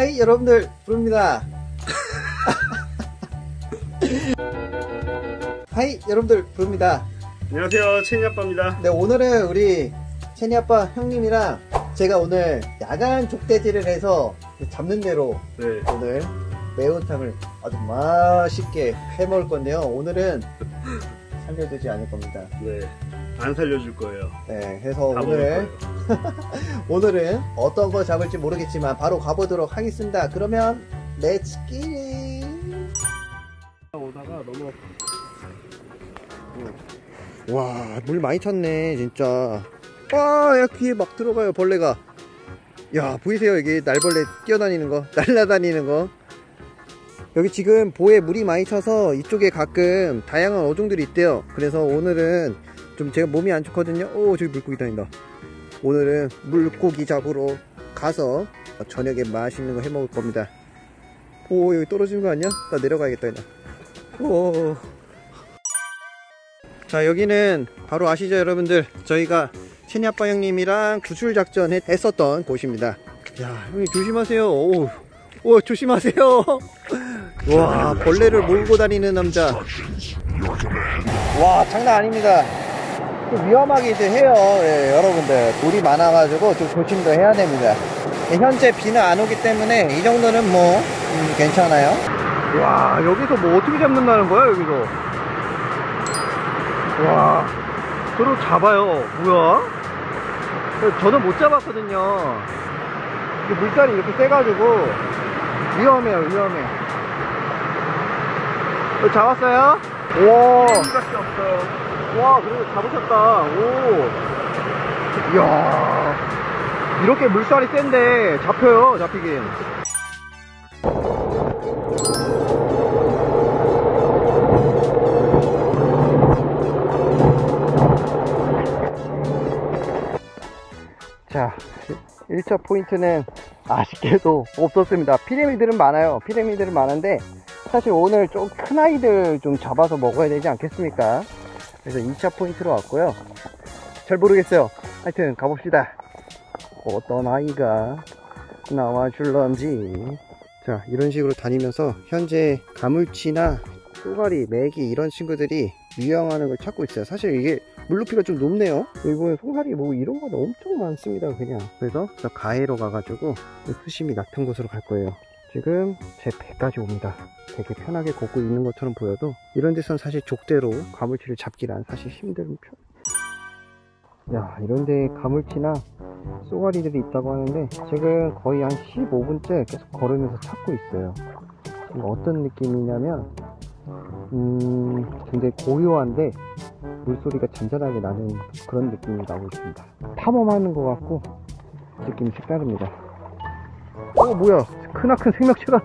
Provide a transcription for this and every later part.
Hi 여러분들. 부릅니다. Hi 여러분들. 부릅니다. 안녕하세요. 체니 아빠입니다. 네 오늘은 우리 체니 아빠 형님이랑 제가 오늘 야간 족대지를 해서 잡는 대로 네. 오늘 매운탕을 아주 맛있게 해 먹을 건데요. 오늘은 살려두지 않을 겁니다. 네. 안 살려줄 거예요 네다 오늘 오늘은 어떤 거 잡을지 모르겠지만 바로 가보도록 하겠습니다 그러면 Let's get it 오다가 너무 와, 물 많이 찼네, 진짜. 와, 야, 귀에 막 들어가요, 벌레가. 야, 보이세요? 여기 날벌레 뛰어다니는 거, 날라다니는 거. 여기 지금 보에 물이 많이 차서 이쪽에 가끔 다양한 어종들이 있대요. 그래서 오늘은 좀 제가 몸이 안 좋거든요. 오, 저기 물고기 다닌다. 오늘은 물고기 잡으러 가서 저녁에 맛있는 거 해 먹을 겁니다. 오, 여기 떨어지는 거 아니야? 나 내려가야겠다, 그냥. 오. 자 여기는 바로 아시죠 여러분들 저희가 체니 아빠 형님이랑 구출 작전 했- 했었던 곳입니다 야 형님 조심하세요 오, 오 조심하세요 와 벌레를 몰고 다니는 남자 와 장난 아닙니다 좀 위험하게 이제 해요 예, 여러분들 돌이 많아가지고 좀 조심도 해야 됩니다 예, 현재 비는 안 오기 때문에 이 정도는 뭐 음, 괜찮아요 와 여기서 뭐 어떻게 잡는다는 거야 여기서 와, 저를 잡아요. 뭐야? 저는 못 잡았거든요. 물살이 이렇게 세가지고 위험해요, 위험해. 어, 잡았어요? 와, 수밖에 없어요 와, 그래도 잡으셨다. 오, 이야, 이렇게 물살이 센데 잡혀요, 잡히긴. 자, 1차 포인트는 아쉽게도 없었습니다. 피라미드는 많아요. 피라미드는 많은데, 사실 오늘 좀 큰 아이들 좀 잡아서 먹어야 되지 않겠습니까? 그래서 2차 포인트로 왔고요. 잘 모르겠어요. 하여튼 가봅시다. 어떤 아이가 나와줄런지. 자, 이런 식으로 다니면서 현재 가물치나 쏘가리, 메기 이런 친구들이 유영하는 걸 찾고 있어요. 사실 이게 물높이가 좀 높네요. 이번에 송사리 뭐 이런 건 엄청 많습니다. 그냥. 그래서 저 가해로 가가지고 수심이 낮은 곳으로 갈 거예요. 지금 제 배까지 옵니다. 되게 편하게 걷고 있는 것처럼 보여도 이런 데선 사실 족대로 가물치를 잡기란 사실 힘든 편. 야, 이런데 가물치나 쏘가리들이 있다고 하는데 지금 거의 한 15분째 계속 걸으면서 찾고 있어요. 이거 어떤 느낌이냐면 음, 굉장히 고요한데 물소리가 잔잔하게 나는 그런 느낌이 나고 있습니다. 탐험하는 것 같고 느낌이 색다릅니다. 어 뭐야 크나큰 생명체가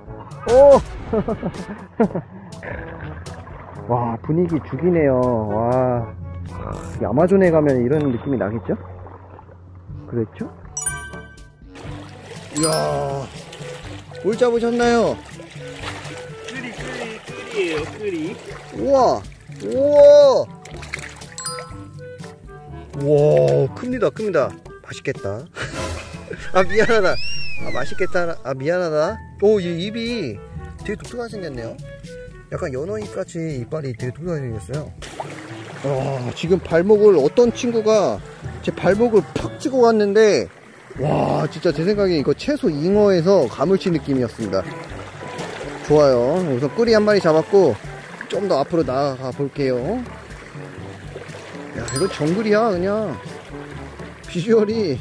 어! 와 분위기 죽이네요. 와이 아마존에 가면 이런 느낌이 나겠죠? 그랬죠? 이야 뭘 잡으셨나요? 끄리 끄리 끄리예요 끄리 우와 우와 우와 큽니다 큽니다 맛있겠다 아 미안하다 아 맛있겠다. 아 미안하다. 오 이 입이 되게 독특하게 생겼네요. 약간 연어입 같이 이빨이 되게 독특하게 생겼어요. 와 지금 발목을 어떤 친구가 제 발목을 팍 찍어 왔는데 와 진짜 제 생각에 이거 채소 잉어에서 가물치 느낌이었습니다. 좋아요. 우선 끄리 한 마리 잡았고 좀 더 앞으로 나아가 볼게요. 야 이거 정글이야 그냥. 비주얼이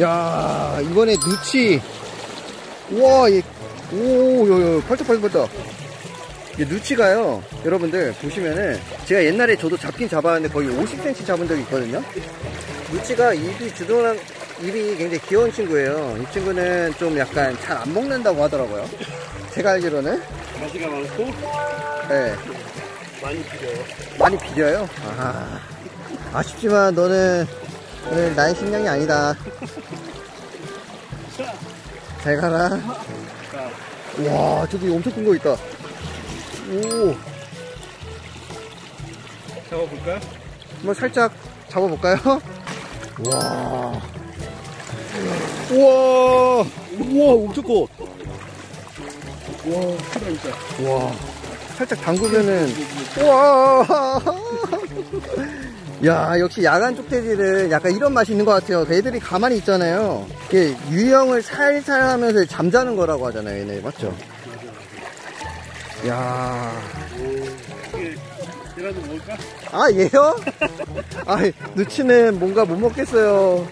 야 이번에 누치. 우와 얘, 오 요요 펄떡펄떡 이 누치가요 여러분들 보시면은 제가 옛날에 저도 잡긴 잡았는데 거의 50cm 잡은 적이 있거든요. 누치가 입이 주둥랑 입이 굉장히 귀여운 친구예요. 이 친구는 좀 약간 잘 안 먹는다고 하더라고요. 제가 알기로는. 가시가 많고 네. 많이 필요해요. 많이 비려요? 아, 아쉽지만 너는 오늘 나의 식량이 아니다. 잘 가라. 와, 저기 엄청 큰 거 있다. 오, 잡아볼까요? 한번 살짝 잡아볼까요? 와. 우와. 우와 엄청 커. 와, 크다, 진짜. 와 살짝 담그면은 우와 야 역시 야간 쪽돼지는 약간 이런 맛이 있는 것 같아요 애들이 가만히 있잖아요 이게 유형을 살살 하면서 잠자는 거라고 하잖아요 얘네 맞죠 야 얘라도 먹을까? 아 얘요? 아 누치는 뭔가 못 먹겠어요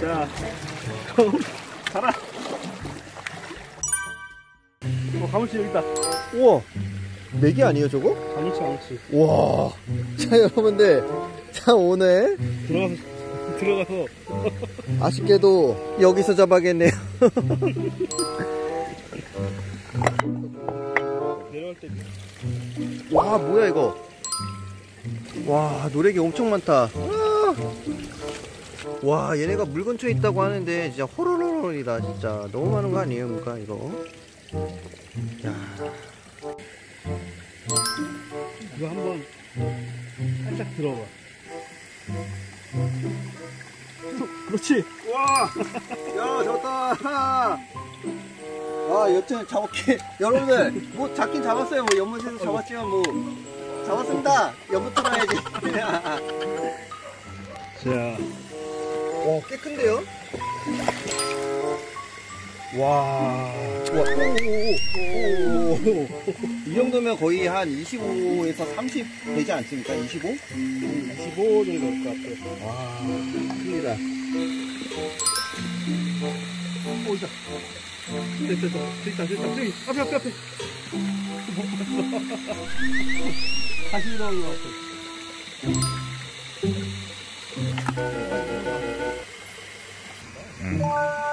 자, 형, 가라. 어, 가물치 여기 있다. 우와 맥이 아니에요 저거? 가물치, 가물치. 와. 자, 여러분들. 자, 오늘 들어가서, 들어가서. 아쉽게도 여기서 잡아야겠네요. 내려갈 때. 와, 뭐야, 이거. 와, 노래기 엄청 많다. 와. 와, 얘네가 물 근처에 있다고 하는데, 진짜 호로로로이다, 진짜. 너무 많은 거 아니에요, 뭔가, 이거? 야, 이거 한번 살짝 들어봐. 그렇지. 와! 야, 잡았다! 아, 여튼 잡았게. 여러분들, 뭐 잡긴 잡았어요. 뭐 연못에서 잡았지만 뭐. 잡았습니다. 연못 들어야지. 자, 와, 꽤 큰데요? 와, 와. 이 정도면 거의 한 25에서 30 되지 않습니까? 25? 25 정도 될것 같아. 와, 큽니다. 오, 있다. 됐다, 됐다. 됐다, 됐다. 저기, 앞에, 앞에, 앞에. 못 봤어. 다시 들어온 것 같아. 야,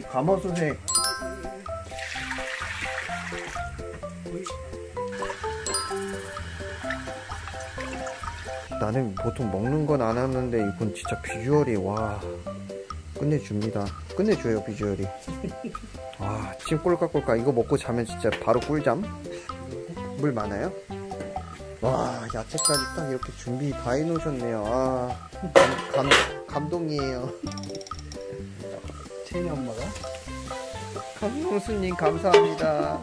씨, 가마솥에. 나는 보통 먹는 건 안 하는데 이건 진짜 비주얼이 와. 끝내줍니다. 끝내줘요 비주얼이. 와침 꼴깍꼴깍. 이거 먹고 자면 진짜 바로 꿀잠? 물 많아요? 와 야채까지 딱 이렇게 준비 다 해놓으셨네요. 아 감, 감, 감동이에요 채인이 엄마가? 강용수님 감사합니다.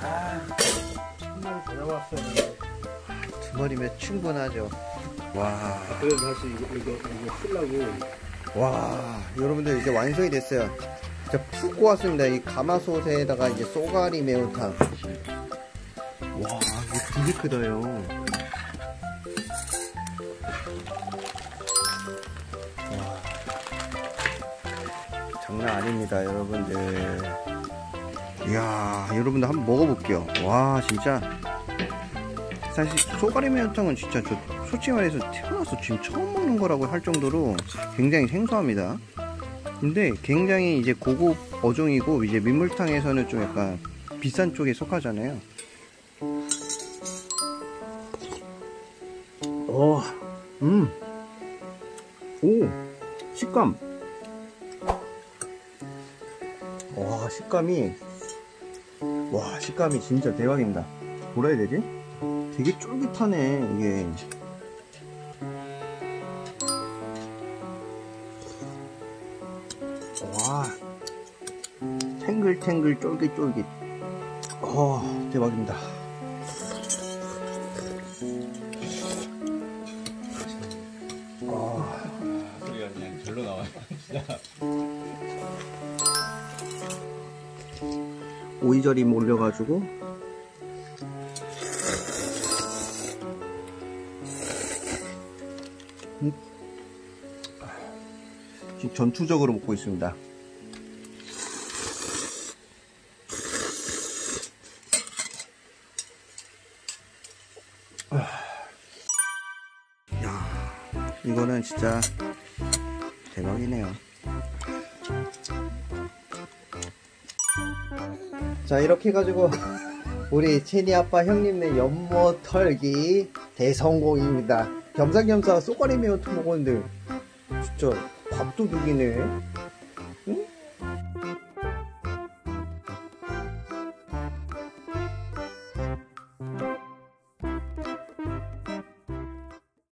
한 마리 더 잡았어요. 두 마리면 충분하죠. 와, 그래서 다시 이거, 이거, 이거 쓰려고. 와, 여러분들 이제 완성이 됐어요. 진짜 푹 고왔습니다. 이 가마솥에다가 이제 쏘가리 매운탕. 와, 이거 되게 크다요. 장난 아닙니다, 여러분들. 이야, 여러분들 한번 먹어볼게요. 와, 진짜. 사실 쏘가리 매운탕은 진짜 저 솔직히 말해서 태어나서 지금 처음 먹는 거라고 할 정도로 굉장히 생소합니다. 근데 굉장히 이제 고급 어종이고 이제 민물탕에서는 좀 약간 비싼 쪽에 속하잖아요. 어, 음, 오, 식감. 와, 식감이, 와, 식감이 진짜 대박입니다. 뭐라 해야 되지? 되게 쫄깃하네, 이게. 와, 탱글탱글 쫄깃쫄깃. 어, 대박입니다. 소리가 그냥 절로 나와요. 오이절이 몰려가지고. 음. 지금 전투적으로 먹고 있습니다. 야, 이거는 진짜 대박이네요. 자 이렇게 해가지고 우리 체니 아빠 형님네 연못 털기 대성공입니다. 겸사겸사 쏘가리 매운탕 먹었는데 진짜 밥도둑이네.